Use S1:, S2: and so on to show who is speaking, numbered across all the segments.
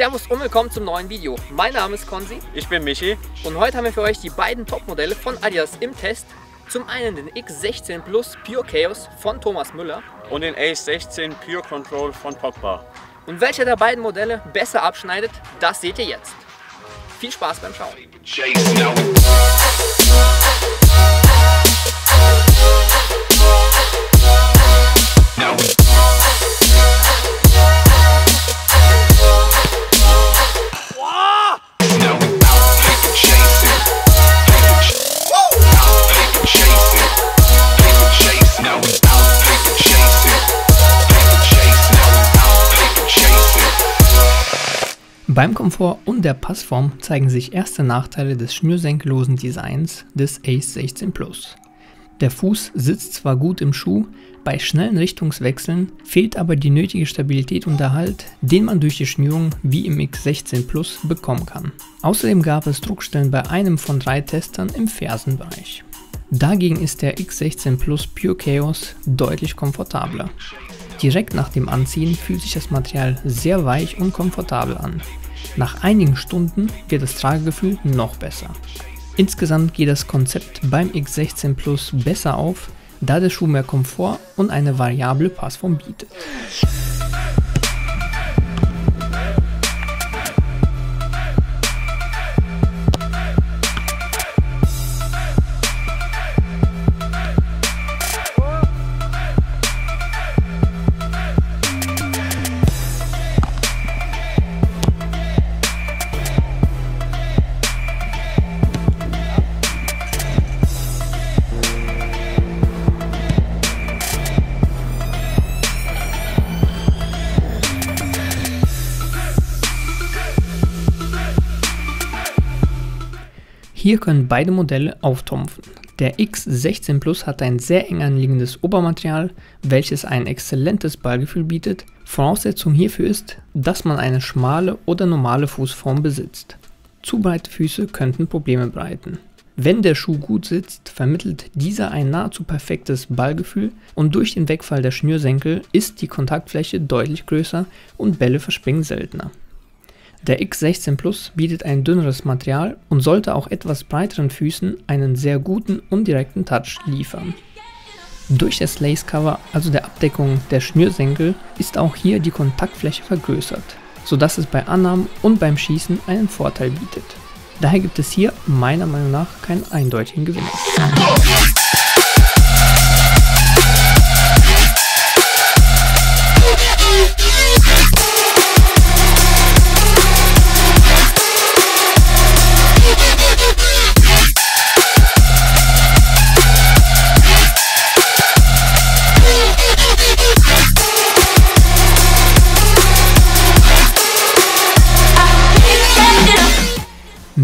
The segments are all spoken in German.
S1: Servus und willkommen zum neuen Video. Mein Name ist Konzi.
S2: Ich bin Michi.
S1: Und heute haben wir für euch die beiden Topmodelle von Adidas im Test. Zum einen den X16 Plus Pure Chaos von Thomas Müller.
S2: Und den Ace 16 Pure Control von Pogba.
S1: Und welcher der beiden Modelle besser abschneidet, das seht ihr jetzt. Viel Spaß beim Schauen. Beim Komfort und der Passform zeigen sich erste Nachteile des schnürsenkellosen Designs des Ace 16 Plus. Der Fuß sitzt zwar gut im Schuh, bei schnellen Richtungswechseln fehlt aber die nötige Stabilität und Erhalt, den man durch die Schnürung wie im X16 Plus bekommen kann. Außerdem gab es Druckstellen bei einem von drei Testern im Fersenbereich. Dagegen ist der X16 Plus Pure Chaos deutlich komfortabler. Direkt nach dem Anziehen fühlt sich das Material sehr weich und komfortabel an. Nach einigen Stunden wird das Tragegefühl noch besser. Insgesamt geht das Konzept beim X16 Plus besser auf, da der Schuh mehr Komfort und eine variable Passform bietet. Hier können beide Modelle auftrumpfen. Der X16 Plus hat ein sehr eng anliegendes Obermaterial, welches ein exzellentes Ballgefühl bietet. Voraussetzung hierfür ist, dass man eine schmale oder normale Fußform besitzt. Zu breite Füße könnten Probleme bereiten. Wenn der Schuh gut sitzt, vermittelt dieser ein nahezu perfektes Ballgefühl und durch den Wegfall der Schnürsenkel ist die Kontaktfläche deutlich größer und Bälle verspringen seltener. Der X16 Plus bietet ein dünneres Material und sollte auch etwas breiteren Füßen einen sehr guten und direkten Touch liefern. Durch das Lace Cover, also der Abdeckung der Schnürsenkel, ist auch hier die Kontaktfläche vergrößert, sodass es bei Annahmen und beim Schießen einen Vorteil bietet. Daher gibt es hier meiner Meinung nach keinen eindeutigen Gewinner.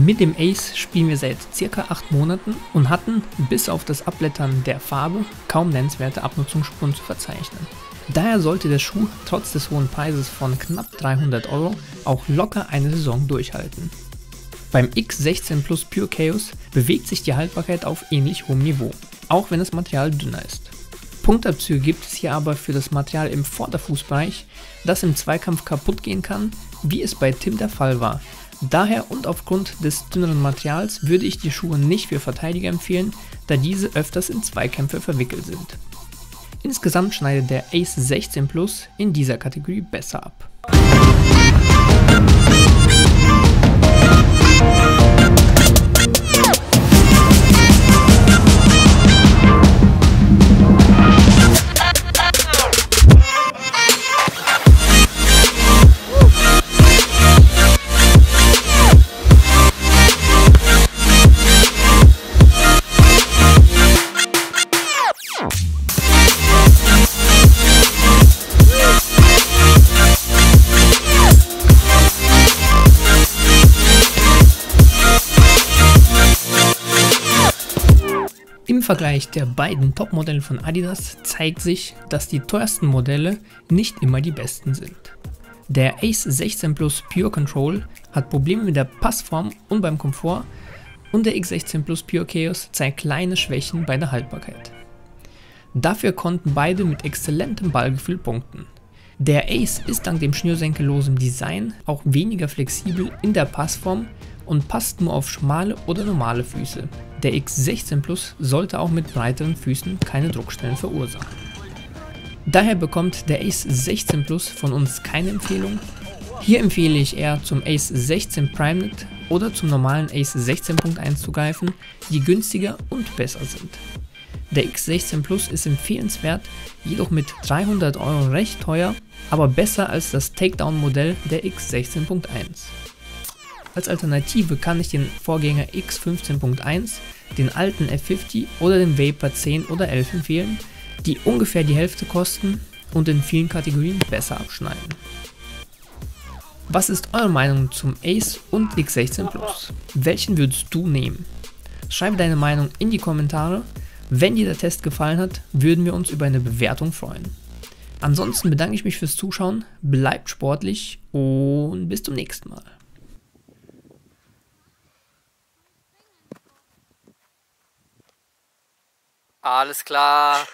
S1: Mit dem Ace spielen wir seit circa 8 Monaten und hatten bis auf das Abblättern der Farbe kaum nennenswerte Abnutzungsspuren zu verzeichnen. Daher sollte der Schuh trotz des hohen Preises von knapp 300 Euro auch locker eine Saison durchhalten. Beim X16 Plus Pure Chaos bewegt sich die Haltbarkeit auf ähnlich hohem Niveau, auch wenn das Material dünner ist. Punktabzüge gibt es hier aber für das Material im Vorderfußbereich, das im Zweikampf kaputt gehen kann, wie es bei Tim der Fall war, Daher und aufgrund des dünneren Materials würde ich die Schuhe nicht für Verteidiger empfehlen, da diese öfters in Zweikämpfe verwickelt sind. Insgesamt schneidet der Ace 16 Plus in dieser Kategorie besser ab. Vergleich der beiden Topmodelle von Adidas zeigt sich, dass die teuersten Modelle nicht immer die besten sind. Der Ace 16 Plus Pure Control hat Probleme mit der Passform und beim Komfort und der X16 Plus Pure Chaos zeigt kleine Schwächen bei der Haltbarkeit. Dafür konnten beide mit exzellentem Ballgefühl punkten. Der Ace ist dank dem schnürsenkellosen Design auch weniger flexibel in der Passform und passt nur auf schmale oder normale Füße. Der X16 Plus sollte auch mit breiteren Füßen keine Druckstellen verursachen. Daher bekommt der Ace 16 Plus von uns keine Empfehlung. Hier empfehle ich eher zum Ace 16 PrimeNet oder zum normalen Ace 16.1 zu greifen, die günstiger und besser sind. Der X16 Plus ist empfehlenswert, jedoch mit 300 Euro recht teuer, aber besser als das Takedown-Modell der X16.1. Als Alternative kann ich den Vorgänger X15.1, den alten F50 oder den Vapor 10 oder 11 empfehlen, die ungefähr die Hälfte kosten und in vielen Kategorien besser abschneiden. Was ist eure Meinung zum Ace und X16 Plus? Welchen würdest du nehmen? Schreibe deine Meinung in die Kommentare. Wenn dir der Test gefallen hat, würden wir uns über eine Bewertung freuen. Ansonsten bedanke ich mich fürs Zuschauen, bleibt sportlich und bis zum nächsten Mal.
S3: Alles klar.